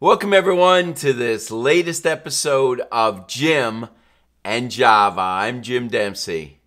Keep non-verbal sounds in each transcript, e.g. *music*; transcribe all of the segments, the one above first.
Welcome, everyone, to this latest episode of Jim and Java. I'm Jim Dempsey.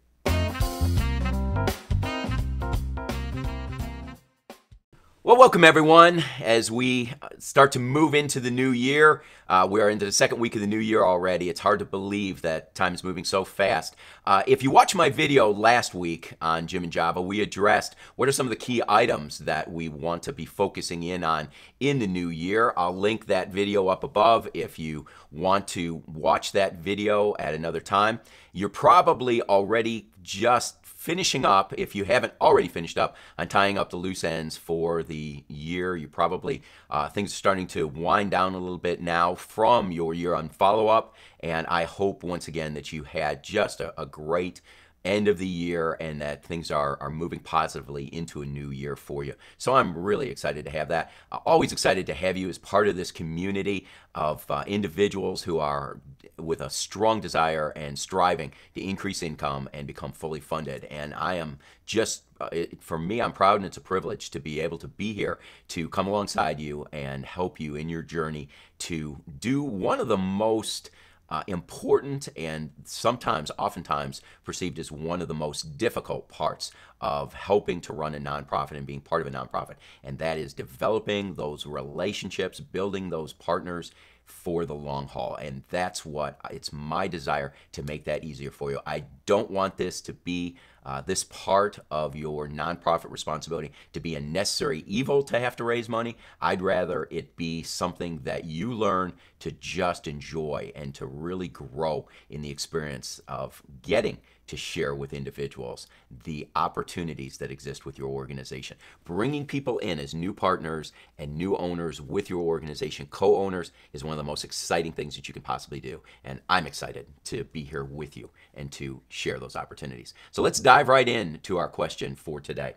Well, welcome everyone as we start to move into the new year. Uh, we are into the second week of the new year already. It's hard to believe that time is moving so fast. Uh, if you watched my video last week on Jim and Java, we addressed what are some of the key items that we want to be focusing in on in the new year. I'll link that video up above if you want to watch that video at another time. You're probably already just finishing up, if you haven't already finished up, on tying up the loose ends for the year. You probably, uh, things are starting to wind down a little bit now from your year on follow up. And I hope once again that you had just a, a great end of the year and that things are, are moving positively into a new year for you. So I'm really excited to have that. Uh, always excited to have you as part of this community of uh, individuals who are with a strong desire and striving to increase income and become fully funded. And I am just, uh, it, for me, I'm proud and it's a privilege to be able to be here to come alongside you and help you in your journey to do one of the most uh, important and sometimes, oftentimes, perceived as one of the most difficult parts of helping to run a nonprofit and being part of a nonprofit. And that is developing those relationships, building those partners for the long haul. And that's what it's my desire to make that easier for you. I don't want this to be uh, this part of your nonprofit responsibility to be a necessary evil to have to raise money. I'd rather it be something that you learn to just enjoy and to really grow in the experience of getting to share with individuals the opportunities that exist with your organization. Bringing people in as new partners and new owners with your organization, co owners, is one of the most exciting things that you can possibly do. And I'm excited to be here with you and to share those opportunities. So let's dive right in to our question for today.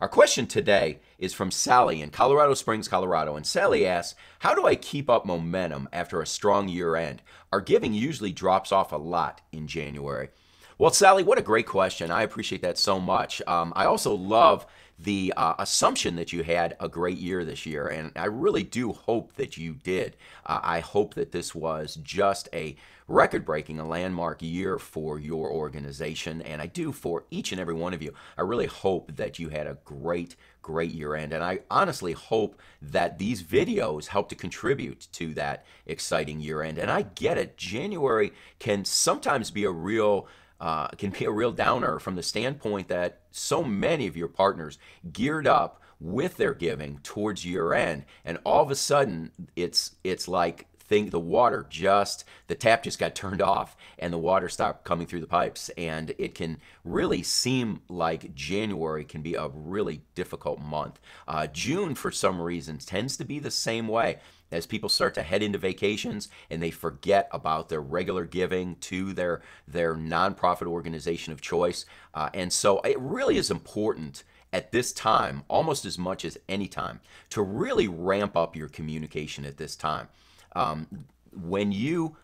Our question today is from Sally in Colorado Springs, Colorado. And Sally asks, How do I keep up momentum after a strong year end? Our giving usually drops off a lot in January. Well, Sally, what a great question. I appreciate that so much. Um, I also love the uh, assumption that you had a great year this year, and I really do hope that you did. Uh, I hope that this was just a record breaking, a landmark year for your organization, and I do for each and every one of you. I really hope that you had a great, great year end, and I honestly hope that these videos help to contribute to that exciting year end. And I get it, January can sometimes be a real uh, can be a real downer from the standpoint that so many of your partners geared up with their giving towards year end, and all of a sudden it's it's like think the water just the tap just got turned off and the water stopped coming through the pipes and it can really seem like january can be a really difficult month. Uh, june for some reasons tends to be the same way as people start to head into vacations and they forget about their regular giving to their their nonprofit organization of choice. Uh, and so it really is important at this time, almost as much as any time, to really ramp up your communication at this time. Um, when you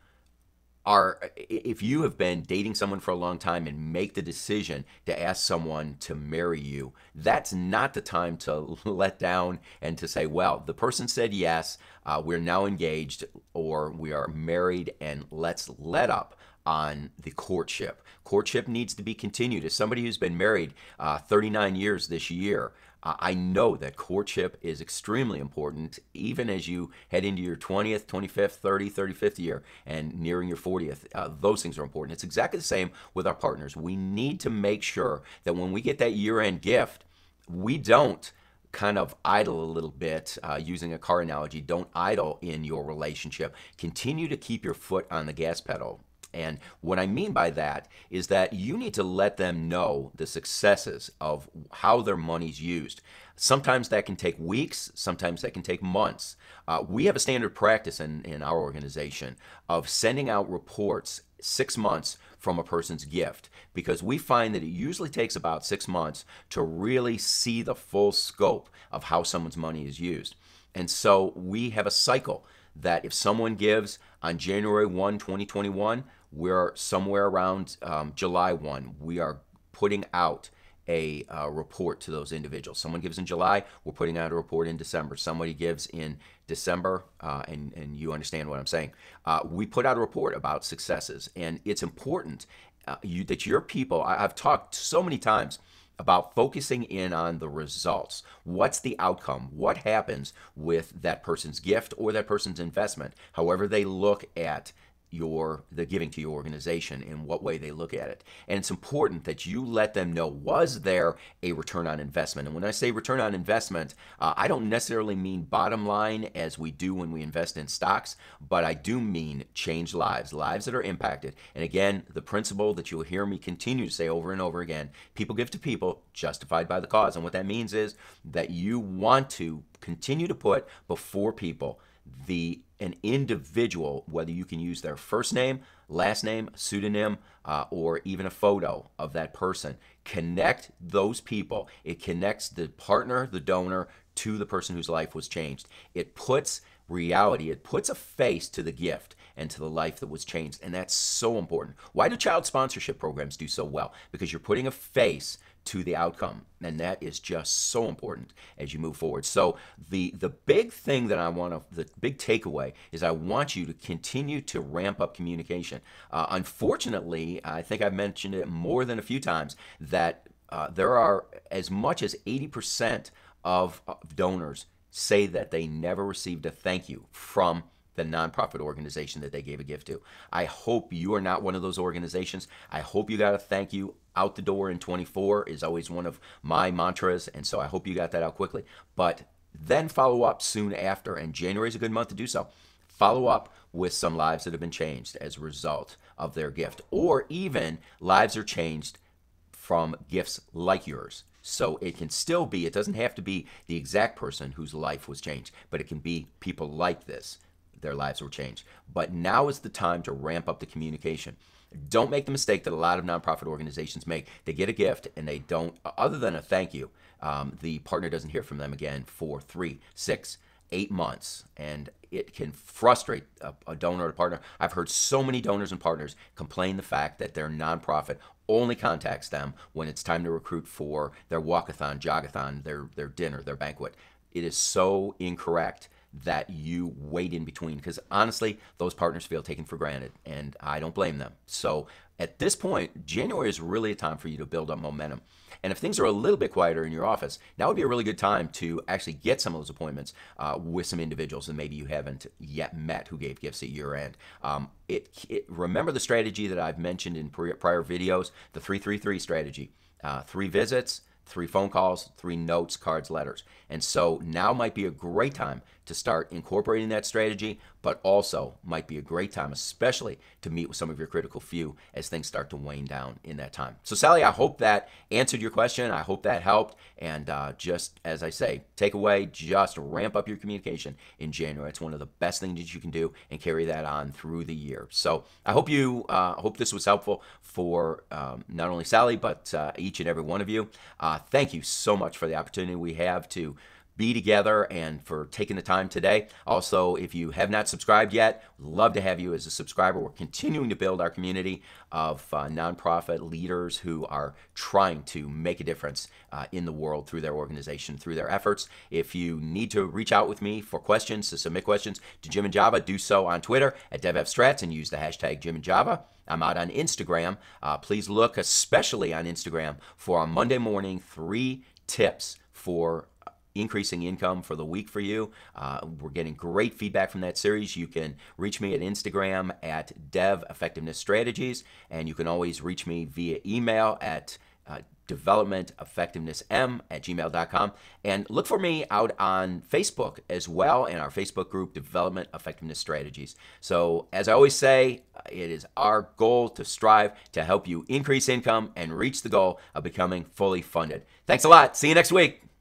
are if you have been dating someone for a long time and make the decision to ask someone to marry you that's not the time to *laughs* let down and to say well the person said yes uh, we're now engaged or we are married and let's let up on the courtship. Courtship needs to be continued. As somebody who's been married uh, 39 years this year I know that courtship is extremely important, even as you head into your 20th, 25th, 30th, 35th year and nearing your 40th. Uh, those things are important. It's exactly the same with our partners. We need to make sure that when we get that year end gift, we don't kind of idle a little bit, uh, using a car analogy, don't idle in your relationship. Continue to keep your foot on the gas pedal. And what I mean by that is that you need to let them know the successes of how their money's used. Sometimes that can take weeks, sometimes that can take months. Uh, we have a standard practice in, in our organization of sending out reports six months from a person's gift because we find that it usually takes about six months to really see the full scope of how someone's money is used. And so we have a cycle that if someone gives on January 1, 2021, we're somewhere around um, July 1. We are putting out a uh, report to those individuals. Someone gives in July, we're putting out a report in December. Somebody gives in December, uh, and, and you understand what I'm saying. Uh, we put out a report about successes, and it's important uh, you, that your people, I, I've talked so many times about focusing in on the results. What's the outcome? What happens with that person's gift or that person's investment, however they look at your the giving to your organization in what way they look at it. And it's important that you let them know was there a return on investment? And when i say return on investment uh, i don't necessarily mean bottom line as we do when we invest in stocks but i do mean change lives lives that are impacted. And again the principle that you'll hear me continue to say over and over again people give to people justified by the cause. And what that means is that you want to continue to put before people the an individual, whether you can use their first name, last name, pseudonym, uh, or even a photo of that person. Connect those people. It connects the partner, the donor, to the person whose life was changed. It puts reality, it puts a face to the gift and to the life that was changed. And that's so important. Why do child sponsorship programs do so well? Because you're putting a face to the outcome. And that is just so important as you move forward. So the the big thing that i want to the big takeaway is i want you to continue to ramp up communication. Uh, unfortunately i think i've mentioned it more than a few times that uh, there are as much as 80% of donors say that they never received a thank you from the nonprofit organization that they gave a gift to. I hope you are not one of those organizations. I hope you got a thank you out the door in 24 is always one of my mantras, and so I hope you got that out quickly. But then follow up soon after, and January is a good month to do so. Follow up with some lives that have been changed as a result of their gift, or even lives are changed from gifts like yours. So it can still be, it doesn't have to be the exact person whose life was changed, but it can be people like this their lives were changed. But now is the time to ramp up the communication. Don't make the mistake that a lot of nonprofit organizations make. They get a gift and they don't, other than a thank you, um, the partner doesn't hear from them again for three, six, eight months. And it can frustrate a, a donor or a partner. I've heard so many donors and partners complain the fact that their nonprofit only contacts them when it's time to recruit for their walkathon, jogathon, their, their dinner, their banquet. It is so incorrect that you wait in between because honestly those partners feel taken for granted and i don't blame them. So at this point january is really a time for you to build up momentum. And if things are a little bit quieter in your office now would be a really good time to actually get some of those appointments uh, with some individuals that maybe you haven't yet met who gave gifts at year end. Um, it, it, remember the strategy that i've mentioned in prior videos? The 333 strategy. Uh, three visits three phone calls, three notes, cards, letters. And so now might be a great time to start incorporating that strategy, but also might be a great time, especially to meet with some of your critical few as things start to wane down in that time. So, Sally, I hope that answered your question. I hope that helped. And uh, just as I say, take away, just ramp up your communication in January. It's one of the best things that you can do and carry that on through the year. So, I hope you uh, hope this was helpful for um, not only Sally, but uh, each and every one of you. Uh, thank you so much for the opportunity we have to be together and for taking the time today. Also, if you have not subscribed yet, love to have you as a subscriber. We're continuing to build our community of uh, nonprofit leaders who are trying to make a difference uh, in the world through their organization, through their efforts. If you need to reach out with me for questions, to submit questions to Jim and Java, do so on Twitter at DevEffStrats and use the hashtag Jim and Java. I'm out on Instagram. Uh, please look especially on Instagram for our Monday morning three tips for increasing income for the week for you. Uh, we're getting great feedback from that series. You can reach me at Instagram at Dev Effectiveness Strategies, and you can always reach me via email at uh, developmenteffectivenessm at gmail.com. And look for me out on Facebook as well in our Facebook group, Development Effectiveness Strategies. So, as I always say, it is our goal to strive to help you increase income and reach the goal of becoming fully funded. Thanks a lot. See you next week.